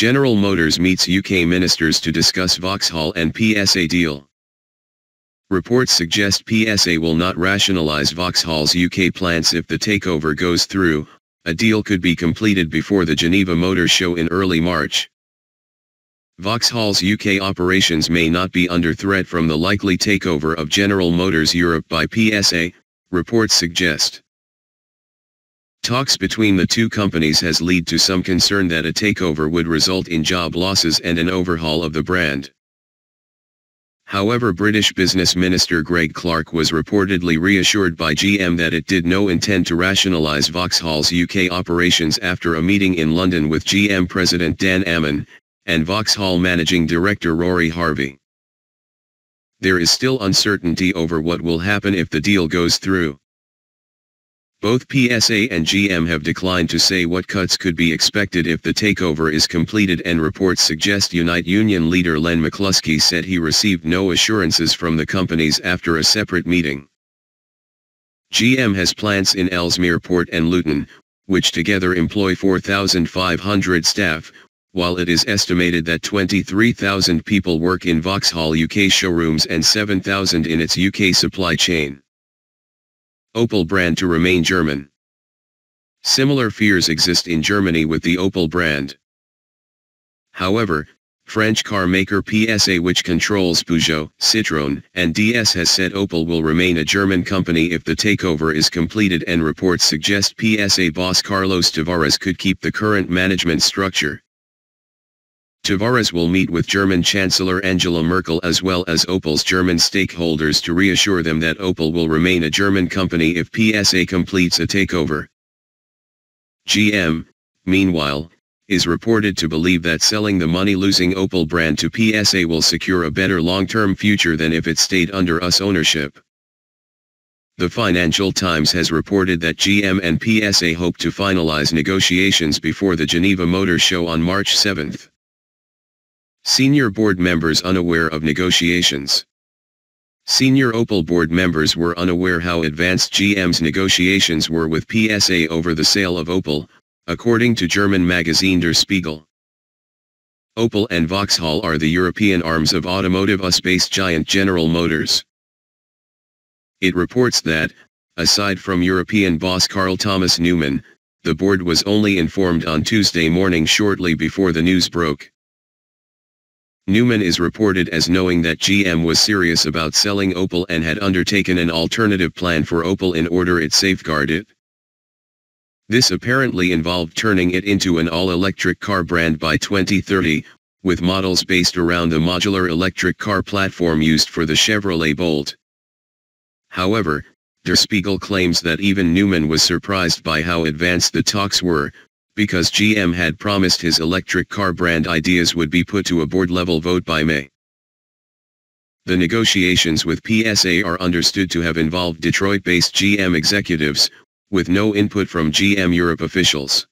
General Motors meets UK ministers to discuss Vauxhall and PSA deal. Reports suggest PSA will not rationalise Vauxhall's UK plants if the takeover goes through, a deal could be completed before the Geneva Motor Show in early March. Vauxhall's UK operations may not be under threat from the likely takeover of General Motors Europe by PSA, reports suggest. Talks between the two companies has led to some concern that a takeover would result in job losses and an overhaul of the brand. However British Business Minister Greg Clark was reportedly reassured by GM that it did no intend to rationalise Vauxhall's UK operations after a meeting in London with GM President Dan Ammann, and Vauxhall Managing Director Rory Harvey. There is still uncertainty over what will happen if the deal goes through. Both PSA and GM have declined to say what cuts could be expected if the takeover is completed and reports suggest Unite Union leader Len McCluskey said he received no assurances from the companies after a separate meeting. GM has plants in Ellesmere Port and Luton, which together employ 4,500 staff, while it is estimated that 23,000 people work in Vauxhall UK showrooms and 7,000 in its UK supply chain. Opel brand to remain German. Similar fears exist in Germany with the Opel brand. However, French car maker PSA which controls Peugeot, Citroën, and DS has said Opel will remain a German company if the takeover is completed and reports suggest PSA boss Carlos Tavares could keep the current management structure. Tavares will meet with German Chancellor Angela Merkel as well as Opel's German stakeholders to reassure them that Opel will remain a German company if PSA completes a takeover. GM, meanwhile, is reported to believe that selling the money-losing Opel brand to PSA will secure a better long-term future than if it stayed under US ownership. The Financial Times has reported that GM and PSA hope to finalize negotiations before the Geneva Motor Show on March 7. Senior board members unaware of negotiations. Senior Opel board members were unaware how advanced GM's negotiations were with PSA over the sale of Opel, according to German magazine Der Spiegel. Opel and Vauxhall are the European arms of automotive US-based giant General Motors. It reports that, aside from European boss Karl-Thomas Neumann, the board was only informed on Tuesday morning shortly before the news broke. Neumann is reported as knowing that GM was serious about selling Opel and had undertaken an alternative plan for Opel in order it safeguard it. This apparently involved turning it into an all-electric car brand by 2030, with models based around the modular electric car platform used for the Chevrolet Bolt. However, Der Spiegel claims that even Neumann was surprised by how advanced the talks were, because GM had promised his electric car brand ideas would be put to a board-level vote by May. The negotiations with PSA are understood to have involved Detroit-based GM executives, with no input from GM Europe officials.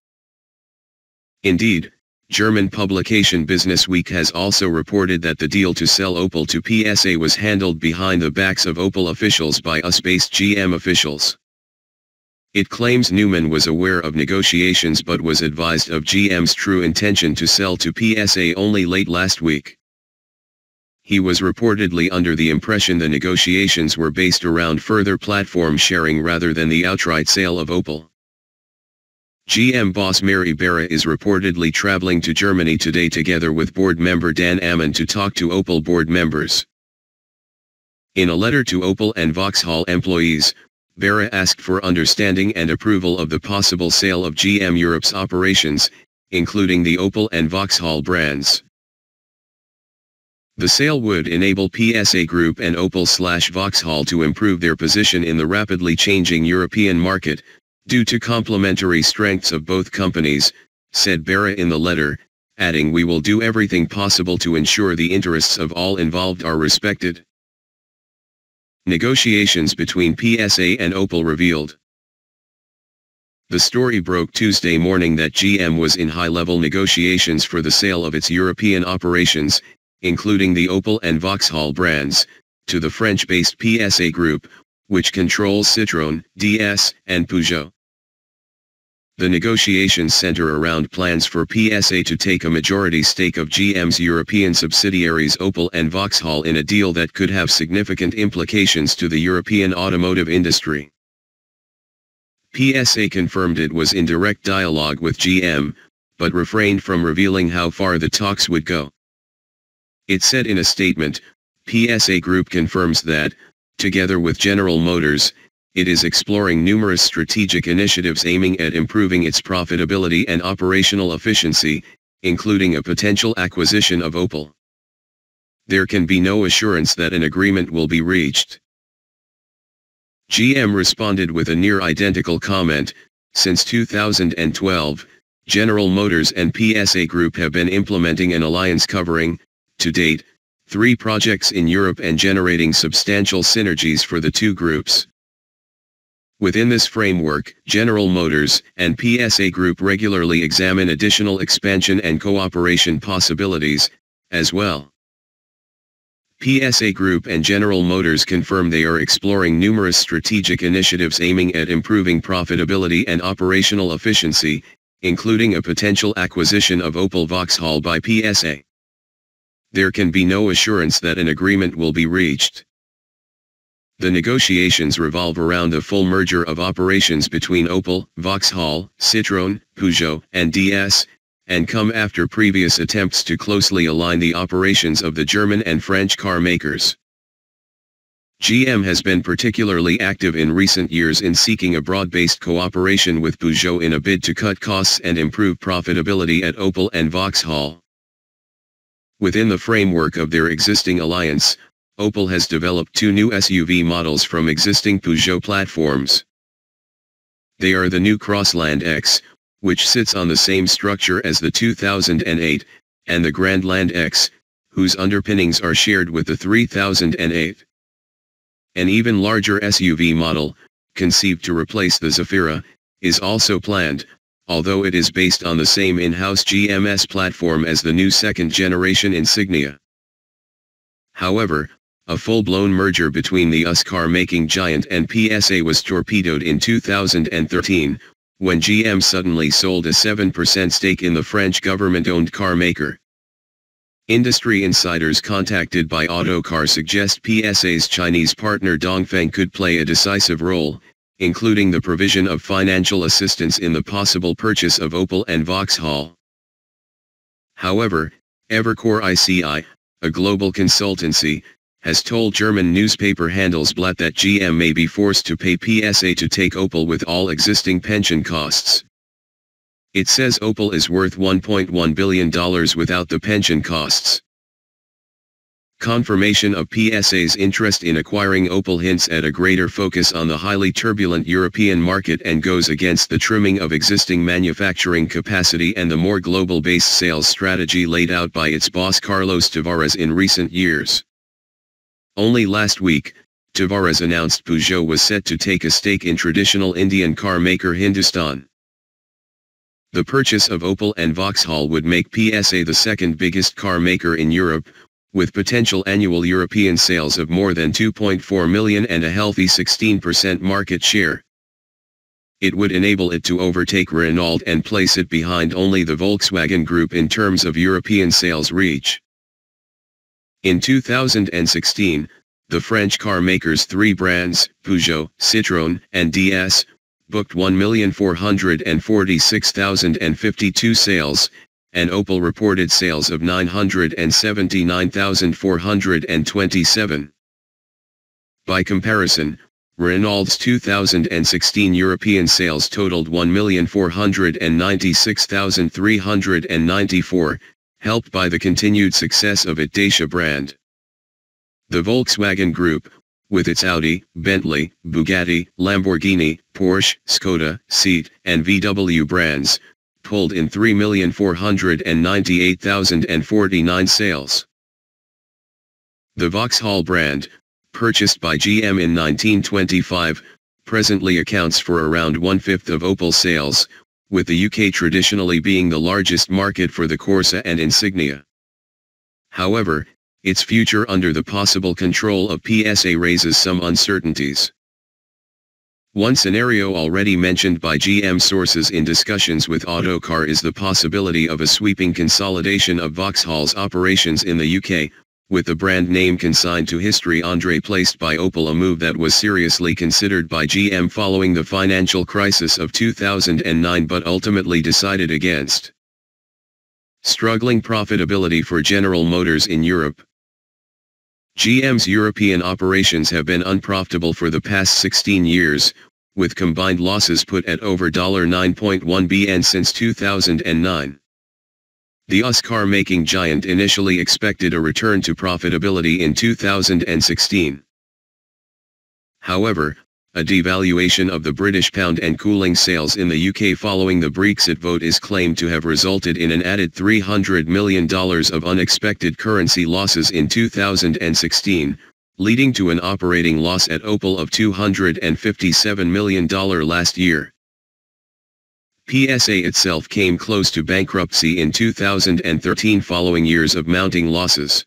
Indeed, German publication Business Week has also reported that the deal to sell Opel to PSA was handled behind the backs of Opel officials by US-based GM officials. It claims Neumann was aware of negotiations but was advised of GM's true intention to sell to PSA only late last week. He was reportedly under the impression the negotiations were based around further platform sharing rather than the outright sale of Opel. GM boss Mary Barra is reportedly traveling to Germany today together with board member Dan Ammann to talk to Opel board members. In a letter to Opel and Vauxhall employees, Barra asked for understanding and approval of the possible sale of GM Europe's operations, including the Opel and Vauxhall brands. The sale would enable PSA Group and Opel-Vauxhall to improve their position in the rapidly changing European market, due to complementary strengths of both companies, said Barra in the letter, adding we will do everything possible to ensure the interests of all involved are respected. Negotiations between PSA and Opel revealed. The story broke Tuesday morning that GM was in high-level negotiations for the sale of its European operations, including the Opel and Vauxhall brands, to the French-based PSA Group, which controls Citroën, DS, and Peugeot. The negotiations center around plans for PSA to take a majority stake of GM's European subsidiaries Opel and Vauxhall in a deal that could have significant implications to the European automotive industry. PSA confirmed it was in direct dialogue with GM, but refrained from revealing how far the talks would go. It said in a statement, PSA Group confirms that, together with General Motors, it is exploring numerous strategic initiatives aiming at improving its profitability and operational efficiency, including a potential acquisition of Opel. There can be no assurance that an agreement will be reached. GM responded with a near identical comment, since 2012, General Motors and PSA Group have been implementing an alliance covering, to date, three projects in Europe and generating substantial synergies for the two groups. Within this framework, General Motors and PSA Group regularly examine additional expansion and cooperation possibilities, as well. PSA Group and General Motors confirm they are exploring numerous strategic initiatives aiming at improving profitability and operational efficiency, including a potential acquisition of Opel Vauxhall by PSA. There can be no assurance that an agreement will be reached. The negotiations revolve around a full merger of operations between Opel, Vauxhall, Citroën, Peugeot, and DS, and come after previous attempts to closely align the operations of the German and French car makers. GM has been particularly active in recent years in seeking a broad-based cooperation with Peugeot in a bid to cut costs and improve profitability at Opel and Vauxhall. Within the framework of their existing alliance, Opel has developed two new SUV models from existing Peugeot platforms. They are the new Crossland X, which sits on the same structure as the 2008, and the Grandland X, whose underpinnings are shared with the 3008. An even larger SUV model, conceived to replace the Zafira, is also planned, although it is based on the same in-house GMS platform as the new second-generation Insignia. However, a full-blown merger between the US car-making giant and PSA was torpedoed in 2013, when GM suddenly sold a 7% stake in the French government-owned car maker. Industry insiders contacted by Autocar suggest PSA's Chinese partner Dongfeng could play a decisive role, including the provision of financial assistance in the possible purchase of Opel and Vauxhall. However, Evercore ISI, a global consultancy, has told German newspaper Handelsblatt that GM may be forced to pay PSA to take Opel with all existing pension costs. It says Opel is worth $1.1 billion without the pension costs. Confirmation of PSA's interest in acquiring Opel hints at a greater focus on the highly turbulent European market and goes against the trimming of existing manufacturing capacity and the more global-based sales strategy laid out by its boss Carlos Tavares in recent years. Only last week, Tavares announced Peugeot was set to take a stake in traditional Indian car maker Hindustan. The purchase of Opel and Vauxhall would make PSA the second biggest car maker in Europe, with potential annual European sales of more than 2.4 million and a healthy 16% market share. It would enable it to overtake Renault and place it behind only the Volkswagen Group in terms of European sales reach. In 2016, the French car maker's three brands, Peugeot, Citroën, and DS, booked 1,446,052 sales, and Opel reported sales of 979,427. By comparison, Renault's 2016 European sales totaled 1,496,394, helped by the continued success of its Dacia brand. The Volkswagen Group, with its Audi, Bentley, Bugatti, Lamborghini, Porsche, Skoda, Seat, and VW brands, pulled in 3,498,049 sales. The Vauxhall brand, purchased by GM in 1925, presently accounts for around one-fifth of Opel sales, with the UK traditionally being the largest market for the Corsa and Insignia. However, its future under the possible control of PSA raises some uncertainties. One scenario already mentioned by GM sources in discussions with Autocar is the possibility of a sweeping consolidation of Vauxhall's operations in the UK, with the brand name consigned to history Andre placed by Opel a move that was seriously considered by GM following the financial crisis of 2009 but ultimately decided against. Struggling profitability for General Motors in Europe. GM's European operations have been unprofitable for the past 16 years, with combined losses put at over $9.1 bn since 2009. The US car-making giant initially expected a return to profitability in 2016. However, a devaluation of the British pound and cooling sales in the UK following the Brexit vote is claimed to have resulted in an added $300 million of unexpected currency losses in 2016, leading to an operating loss at Opel of $257 million last year. PSA itself came close to bankruptcy in 2013 following years of mounting losses.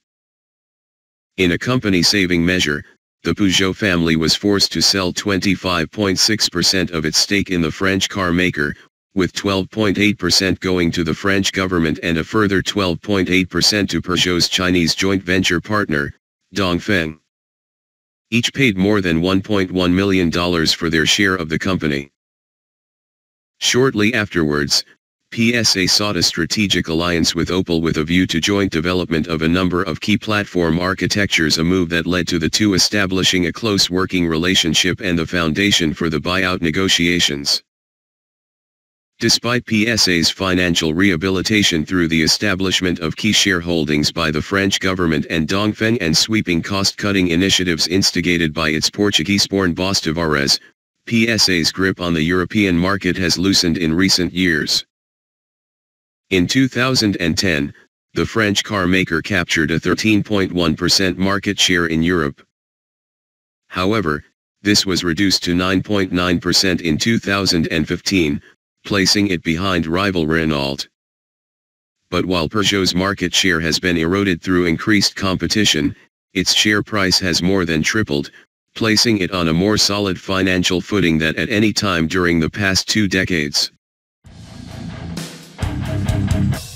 In a company-saving measure, the Peugeot family was forced to sell 25.6% of its stake in the French car maker, with 12.8% going to the French government and a further 12.8% to Peugeot's Chinese joint venture partner, Dongfeng. Each paid more than $1.1 million for their share of the company. Shortly afterwards, PSA sought a strategic alliance with Opel with a view to joint development of a number of key platform architectures a move that led to the two establishing a close working relationship and the foundation for the buyout negotiations. Despite PSA's financial rehabilitation through the establishment of key shareholdings by the French government and Dongfeng and sweeping cost-cutting initiatives instigated by its Portuguese-born boss Tavares, PSA's grip on the European market has loosened in recent years. In 2010, the French car maker captured a 13.1% market share in Europe. However, this was reduced to 9.9% in 2015, placing it behind rival Renault. But while Peugeot's market share has been eroded through increased competition, its share price has more than tripled, placing it on a more solid financial footing than at any time during the past two decades. Thank you.